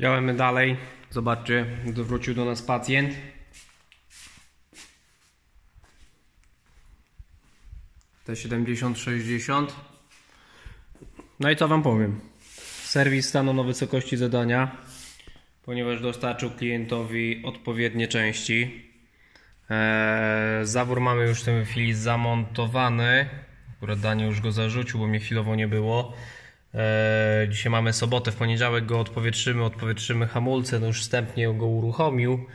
Działamy dalej. Zobaczcie, wrócił do nas pacjent. T7060. No i co wam powiem? Serwis stanął na wysokości zadania, ponieważ dostarczył klientowi odpowiednie części. Eee, zawór mamy już w tej chwili zamontowany. Akurat Daniel już go zarzucił, bo mnie chwilowo nie było. Eee, dzisiaj mamy sobotę, w poniedziałek go odpowietrzymy, odpowietrzymy hamulce, no już wstępnie go uruchomił.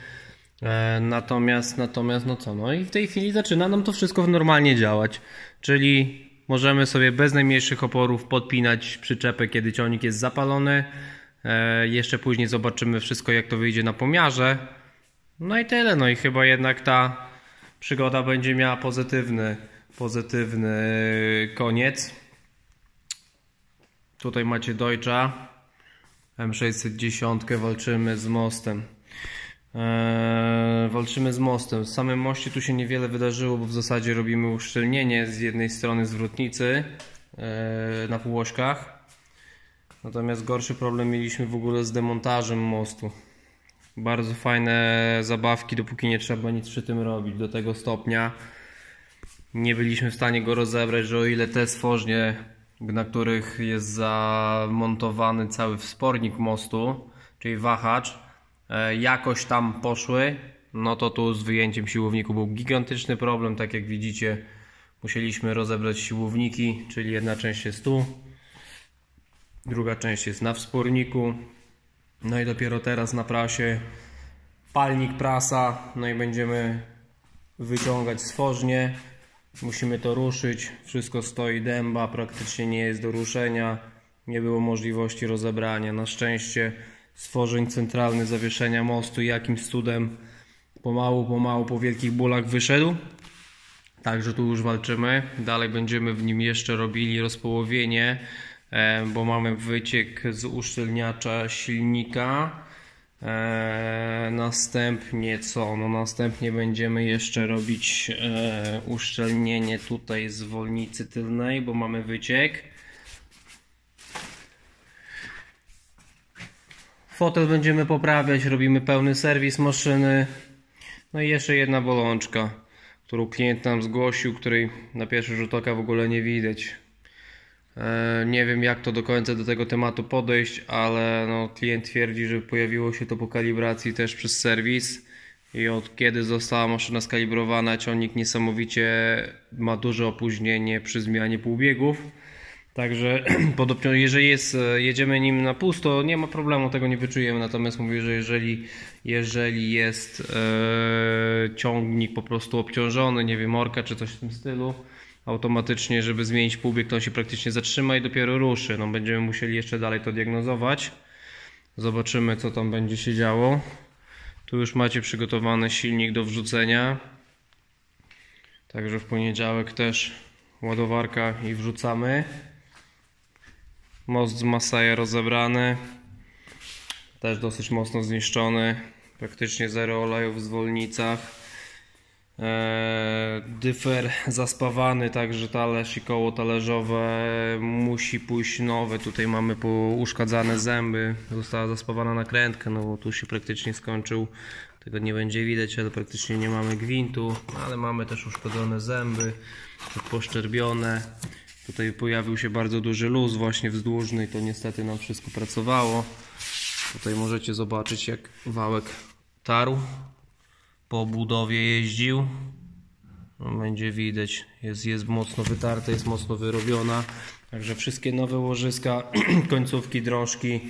Eee, natomiast, natomiast, no co, no i w tej chwili zaczyna nam to wszystko normalnie działać. Czyli możemy sobie bez najmniejszych oporów podpinać przyczepę, kiedy ciągnik jest zapalony. Eee, jeszcze później zobaczymy wszystko, jak to wyjdzie na pomiarze. No i tyle, no i chyba jednak ta przygoda będzie miała pozytywny, pozytywny koniec. Tutaj macie Deutscha M610, walczymy z mostem. Eee, walczymy z mostem. W samym moście tu się niewiele wydarzyło, bo w zasadzie robimy uszczelnienie z jednej strony zwrotnicy eee, na półośkach. Natomiast gorszy problem mieliśmy w ogóle z demontażem mostu. Bardzo fajne zabawki, dopóki nie trzeba nic przy tym robić. Do tego stopnia nie byliśmy w stanie go rozebrać, że o ile te stworznie, na których jest zamontowany cały wspornik mostu, czyli wahacz, e, jakoś tam poszły, no to tu z wyjęciem siłowniku był gigantyczny problem. Tak jak widzicie, musieliśmy rozebrać siłowniki, czyli jedna część jest tu, druga część jest na wsporniku. No i dopiero teraz na prasie palnik prasa, no i będziemy wyciągać stworznie. Musimy to ruszyć, wszystko stoi dęba, praktycznie nie jest do ruszenia. Nie było możliwości rozebrania. Na szczęście stworzeń centralny zawieszenia mostu jakimś cudem pomału, pomału po wielkich bólach wyszedł. Także tu już walczymy. Dalej będziemy w nim jeszcze robili rozpołowienie E, bo mamy wyciek z uszczelniacza silnika. E, następnie co? No następnie będziemy jeszcze robić e, uszczelnienie tutaj zwolnicy tylnej, bo mamy wyciek. Fotel będziemy poprawiać, robimy pełny serwis maszyny. No i jeszcze jedna bolączka, którą klient nam zgłosił, której na pierwszy rzut oka w ogóle nie widać. E, nie wiem jak to do końca do tego tematu podejść, ale no, klient twierdzi, że pojawiło się to po kalibracji też przez serwis i od kiedy została maszyna skalibrowana, ciągnik niesamowicie ma duże opóźnienie przy zmianie półbiegów. Także jeżeli jest, jedziemy nim na pusto, nie ma problemu, tego nie wyczujemy. Natomiast mówię, że jeżeli, jeżeli jest e, ciągnik po prostu obciążony, nie wiem, orka czy coś w tym stylu, automatycznie, żeby zmienić półbieg, to on się praktycznie zatrzyma i dopiero ruszy. No, będziemy musieli jeszcze dalej to diagnozować. Zobaczymy, co tam będzie się działo. Tu już macie przygotowany silnik do wrzucenia. Także w poniedziałek też ładowarka i wrzucamy. Most z Masaja rozebrany. Też dosyć mocno zniszczony. Praktycznie zero oleju w zwolnicach. E, dyfer zaspawany, także talerz i koło talerzowe musi pójść nowe. Tutaj mamy uszkadzane zęby, została zaspawana nakrętka, no bo tu się praktycznie skończył. Tego nie będzie widać, ale praktycznie nie mamy gwintu, ale mamy też uszkodzone zęby, poszczerbione. Tutaj pojawił się bardzo duży luz właśnie wzdłużny i to niestety nam wszystko pracowało. Tutaj możecie zobaczyć jak wałek tarł po budowie jeździł. No, będzie widać, jest, jest mocno wytarta, jest mocno wyrobiona. Także wszystkie nowe łożyska, końcówki, drążki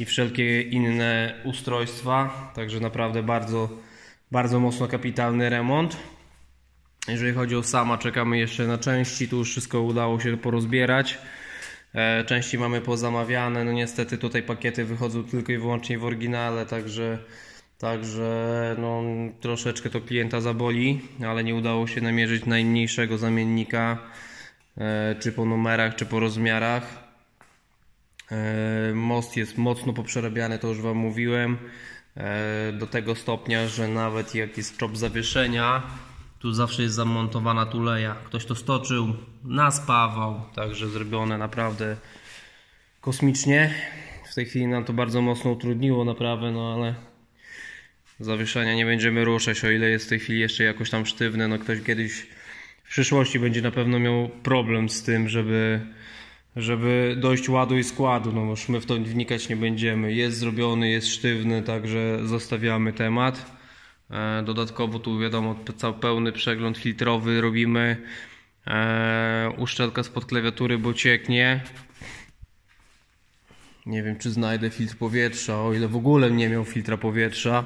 i wszelkie inne ustrojstwa. Także naprawdę bardzo, bardzo mocno kapitalny remont. Jeżeli chodzi o sama, czekamy jeszcze na części. Tu już wszystko udało się porozbierać. E, części mamy pozamawiane. No niestety tutaj pakiety wychodzą tylko i wyłącznie w oryginale, także Także no, troszeczkę to klienta zaboli, ale nie udało się namierzyć najmniejszego zamiennika, e, czy po numerach, czy po rozmiarach. E, most jest mocno poprzerabiany, to już Wam mówiłem, e, do tego stopnia, że nawet jak jest czop zawieszenia, tu zawsze jest zamontowana tuleja. Ktoś to stoczył, naspawał, także zrobione naprawdę kosmicznie. w tej chwili nam to bardzo mocno utrudniło naprawę, no ale zawieszenia nie będziemy ruszać, o ile jest w tej chwili jeszcze jakoś tam sztywne, no ktoś kiedyś w przyszłości będzie na pewno miał problem z tym, żeby żeby dojść ładu i składu, no już my w to wnikać nie będziemy. Jest zrobiony, jest sztywny, także zostawiamy temat. E, dodatkowo tu wiadomo, cały pełny przegląd filtrowy robimy. E, uszczelka spod klawiatury, bo cieknie. Nie wiem, czy znajdę filtr powietrza, o ile w ogóle nie miał filtra powietrza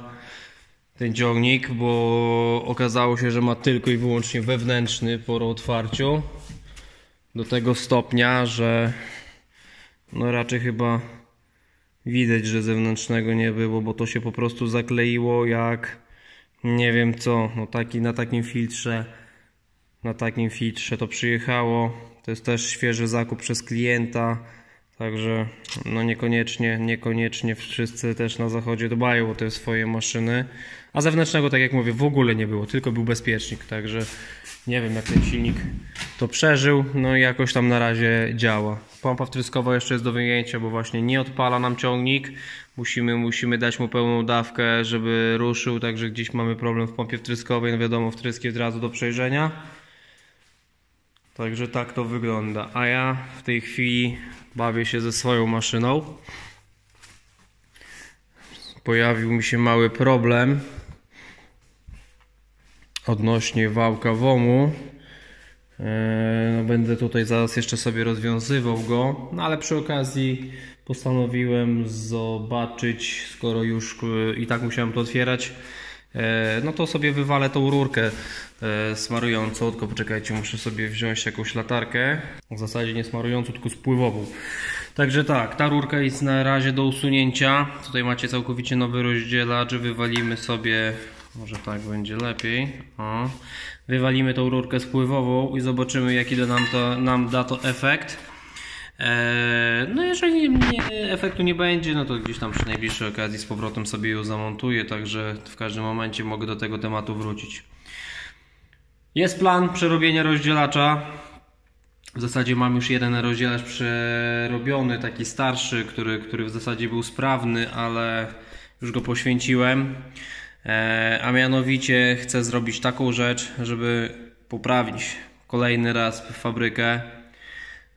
ten ciągnik, bo okazało się, że ma tylko i wyłącznie wewnętrzny po otwarciu. Do tego stopnia, że no raczej chyba widać, że zewnętrznego nie było, bo to się po prostu zakleiło jak nie wiem co, no taki na takim filtrze na takim filtrze to przyjechało. To jest też świeży zakup przez klienta. Także no niekoniecznie, niekoniecznie wszyscy też na zachodzie dbają o te swoje maszyny. A zewnętrznego, tak jak mówię, w ogóle nie było, tylko był bezpiecznik. Także nie wiem jak ten silnik to przeżył, no i jakoś tam na razie działa. Pompa wtryskowa jeszcze jest do wyjęcia, bo właśnie nie odpala nam ciągnik. Musimy, musimy dać mu pełną dawkę, żeby ruszył, także gdzieś mamy problem w pompie wtryskowej. No wiadomo, wtryski od razu do przejrzenia. Także tak to wygląda. A ja w tej chwili bawię się ze swoją maszyną. Pojawił mi się mały problem odnośnie wałka WOMU. E, no, będę tutaj zaraz jeszcze sobie rozwiązywał go, no ale przy okazji postanowiłem zobaczyć, skoro już e, i tak musiałem to otwierać, no to sobie wywalę tą rurkę smarującą, tylko poczekajcie, muszę sobie wziąć jakąś latarkę, w zasadzie nie smarującą, tylko spływową. Także tak, ta rurka jest na razie do usunięcia, tutaj macie całkowicie nowy rozdzielacz, wywalimy sobie może tak będzie lepiej. O. Wywalimy tą rurkę spływową i zobaczymy jaki da nam, to, nam da to efekt. Eee, no jeżeli nie, efektu nie będzie, no to gdzieś tam przy najbliższej okazji z powrotem sobie ją zamontuję, także w każdym momencie mogę do tego tematu wrócić. Jest plan przerobienia rozdzielacza. W zasadzie mam już jeden rozdzielacz przerobiony, taki starszy, który, który w zasadzie był sprawny, ale już go poświęciłem. E, a mianowicie chcę zrobić taką rzecz, żeby poprawić kolejny raz fabrykę.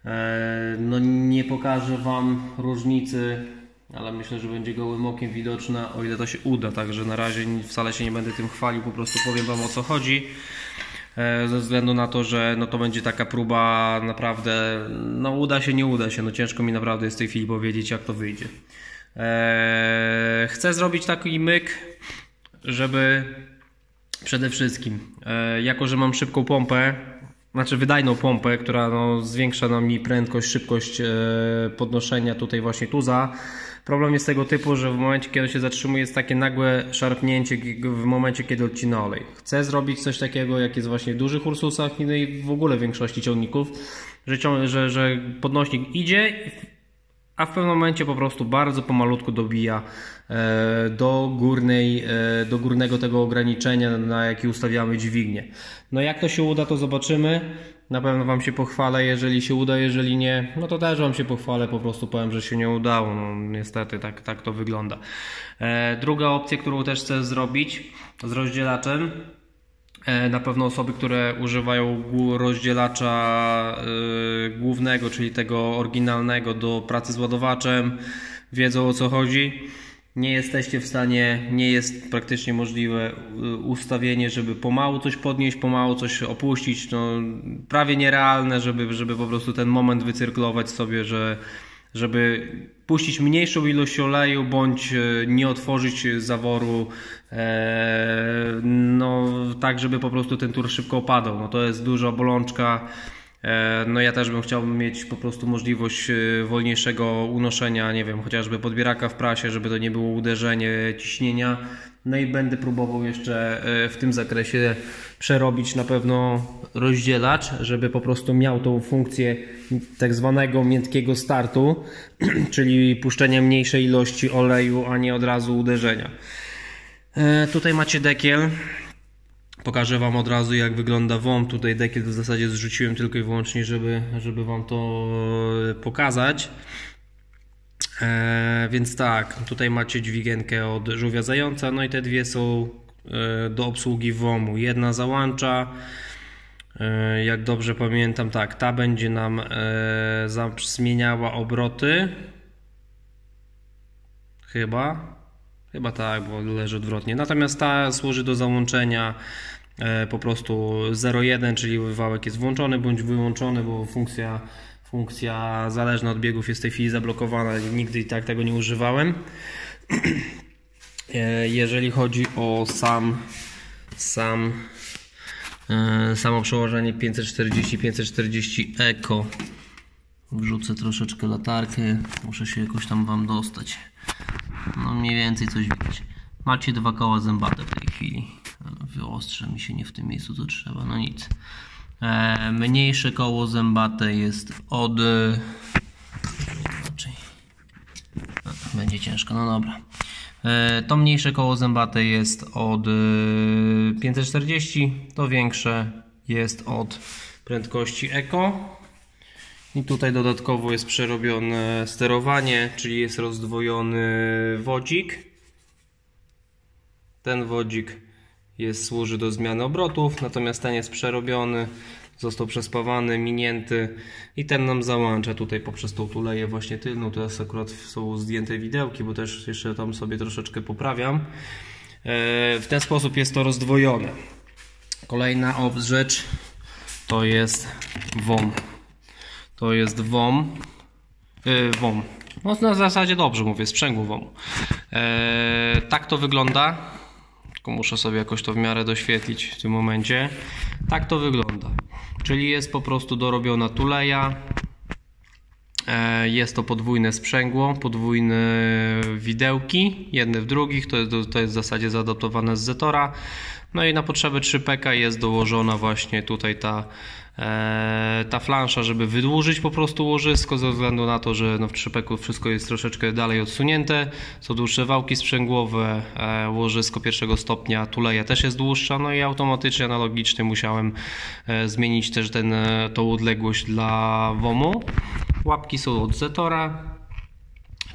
E, no nie pokażę Wam różnicy, ale myślę, że będzie gołym okiem widoczna, o ile to się uda. Także na razie wcale się nie będę tym chwalił, po prostu powiem Wam o co chodzi. E, ze względu na to, że no to będzie taka próba naprawdę, no uda się, nie uda się. No ciężko mi naprawdę jest w tej chwili powiedzieć, jak to wyjdzie. Chcę zrobić taki myk, żeby przede wszystkim, e, jako że mam szybką pompę, znaczy wydajną pompę, która no, zwiększa nam mi prędkość, szybkość e, podnoszenia tutaj właśnie tuza. Problem jest tego typu, że w momencie kiedy się zatrzymuje jest takie nagłe szarpnięcie w momencie kiedy odcina olej. Chcę zrobić coś takiego jak jest właśnie w dużych Ursusach i w ogóle w większości ciągników, że, że, że podnośnik idzie a w pewnym momencie po prostu bardzo pomalutku dobija e, do, górnej, e, do górnego tego ograniczenia, na jaki ustawiamy dźwignię. No jak to się uda, to zobaczymy. Na pewno Wam się pochwalę, jeżeli się uda, jeżeli nie, no to też Wam się pochwalę, po prostu powiem, że się nie udało. No niestety tak, tak to wygląda. E, druga opcja, którą też chcę zrobić z rozdzielaczem, na pewno osoby, które używają rozdzielacza e, głównego, czyli tego oryginalnego do pracy z ładowaczem, wiedzą o co chodzi. Nie jesteście w stanie, nie jest praktycznie możliwe e, ustawienie, żeby pomału coś podnieść, pomału coś opuścić. No, prawie nierealne, żeby, żeby po prostu ten moment wycyrklować sobie, że żeby puścić mniejszą ilość oleju bądź e, nie otworzyć zaworu e, no tak, żeby po prostu ten tur szybko opadał. No to jest duża bolączka. E, no ja też bym chciał mieć po prostu możliwość wolniejszego unoszenia, nie wiem, chociażby podbieraka w prasie, żeby to nie było uderzenie ciśnienia. No i będę próbował jeszcze w tym zakresie przerobić na pewno rozdzielacz, żeby po prostu miał tą funkcję tak zwanego miękkiego startu, czyli puszczenia mniejszej ilości oleju, a nie od razu uderzenia. E, tutaj macie dekiel. Pokażę Wam od razu jak wygląda WOM. Tutaj dekiel w zasadzie zrzuciłem tylko i wyłącznie, żeby, żeby Wam to pokazać. E, więc tak, tutaj macie dźwigienkę od żółwia zająca, no i te dwie są e, do obsługi WOM-u. Jedna załącza, e, jak dobrze pamiętam, tak, ta będzie nam e, zmieniała obroty. Chyba. Chyba tak, bo leży odwrotnie. Natomiast ta służy do załączenia e, po prostu 0,1, czyli wałek jest włączony bądź wyłączony, bo funkcja, funkcja zależna od biegów jest w tej chwili zablokowana. Nigdy i tak tego nie używałem. E, Jeżeli chodzi o sam, sam e, samo przełożenie 540-540 Eco, wrzucę troszeczkę latarkę, muszę się jakoś tam Wam dostać. No mniej więcej coś widać. Macie dwa koła zębate w tej chwili. Wyostrze mi się nie w tym miejscu co trzeba, no nic. E, mniejsze koło zębate jest od... e, Będzie ciężko, no dobra. E, To mniejsze koło zębate jest od e, 540, to większe jest od prędkości Eco. I tutaj dodatkowo jest przerobione sterowanie, czyli jest rozdwojony wodzik. Ten wodzik jest, służy do zmiany obrotów, natomiast ten jest przerobiony, został przespawany, minięty i ten nam załącza tutaj poprzez tą tuleję właśnie tylną. Teraz akurat są zdjęte widełki, bo też jeszcze tam sobie troszeczkę poprawiam. E, W ten sposób jest to rozdwojone. Kolejna rzecz to jest WOM. To jest WOM. Yy, WOM. No na zasadzie dobrze mówię, sprzęgło WOM. Eee, tak to wygląda. Tylko muszę sobie jakoś to w miarę doświetlić w tym momencie. Tak to wygląda. Czyli jest po prostu dorobiona tuleja. E, Jest to podwójne sprzęgło, podwójne widełki, jedne w drugich, to jest, to jest w zasadzie zaadaptowane z Zetora. No i na potrzeby 3PK jest dołożona właśnie tutaj ta, e, ta flansza, żeby wydłużyć po prostu łożysko, ze względu na to, że no w 3PK wszystko jest troszeczkę dalej odsunięte. Są dłuższe wałki sprzęgłowe, e, łożysko pierwszego stopnia, tuleja też jest dłuższa, no i automatycznie, analogicznie musiałem e, zmienić też ten, e, tą odległość dla WOM-u. Łapki są od Zetora,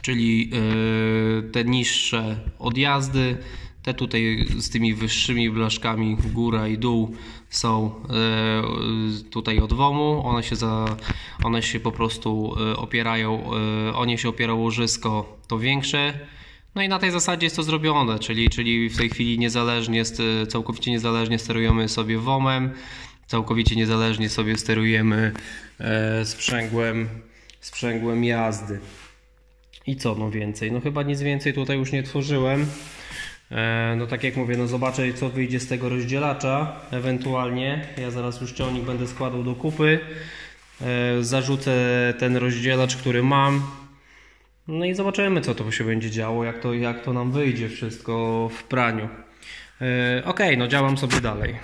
czyli yy, te niższe odjazdy, te tutaj z tymi wyższymi blaszkami góra i dół są yy, tutaj od WOM-u. One się, za, one się po prostu yy, opierają, yy, one się opiera łożysko to większe. No i na tej zasadzie jest to zrobione, czyli, czyli w tej chwili niezależnie, całkowicie niezależnie sterujemy sobie WOM-em, całkowicie niezależnie sobie sterujemy e, sprzęgłem, sprzęgłem jazdy. I co no więcej? No chyba nic więcej tutaj już nie tworzyłem. E, no tak jak mówię, no zobaczę co wyjdzie z tego rozdzielacza ewentualnie. Ja zaraz już ciągnik będę składał do kupy. E, zarzucę ten rozdzielacz, który mam. No i zobaczymy co to się będzie działo, jak to, jak to nam wyjdzie wszystko w praniu. E, ok, no działam sobie dalej.